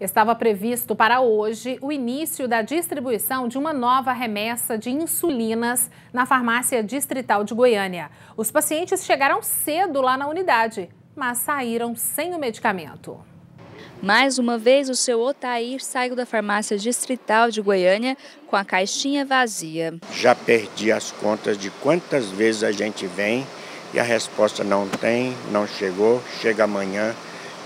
Estava previsto para hoje o início da distribuição de uma nova remessa de insulinas na farmácia distrital de Goiânia. Os pacientes chegaram cedo lá na unidade, mas saíram sem o medicamento. Mais uma vez, o seu Otair saiu da farmácia distrital de Goiânia com a caixinha vazia. Já perdi as contas de quantas vezes a gente vem e a resposta não tem, não chegou, chega amanhã.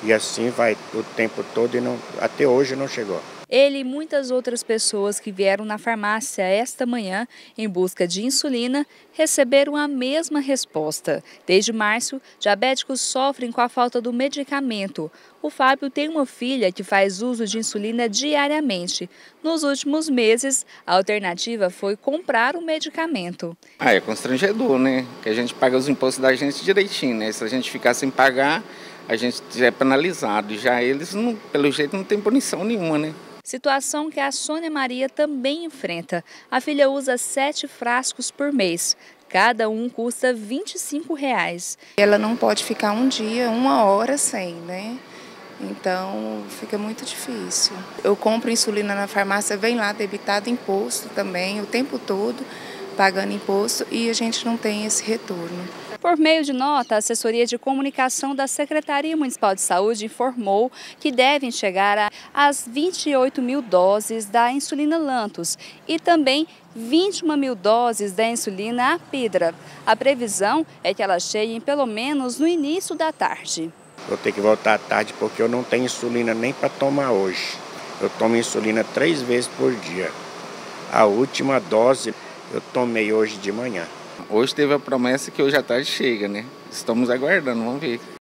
E assim vai o tempo todo e não, até hoje não chegou. Ele e muitas outras pessoas que vieram na farmácia esta manhã em busca de insulina receberam a mesma resposta. Desde março, diabéticos sofrem com a falta do medicamento. O Fábio tem uma filha que faz uso de insulina diariamente. Nos últimos meses, a alternativa foi comprar o medicamento. Ah, é constrangedor, né? Que a gente paga os impostos da gente direitinho, né? Se a gente ficar sem pagar, a gente é penalizado. Já eles, não, pelo jeito, não tem punição nenhuma, né? Situação que a Sônia Maria também enfrenta. A filha usa sete frascos por mês. Cada um custa 25 reais. Ela não pode ficar um dia, uma hora sem, né? Então fica muito difícil. Eu compro insulina na farmácia, vem lá debitado imposto também o tempo todo pagando imposto e a gente não tem esse retorno. Por meio de nota, a assessoria de comunicação da Secretaria Municipal de Saúde informou que devem chegar às 28 mil doses da insulina Lantus e também 21 mil doses da insulina Apidra. A previsão é que elas cheguem pelo menos no início da tarde. Vou ter que voltar à tarde porque eu não tenho insulina nem para tomar hoje. Eu tomo insulina três vezes por dia. A última dose eu tomei hoje de manhã. Hoje teve a promessa que hoje à tarde chega, né? Estamos aguardando, vamos ver.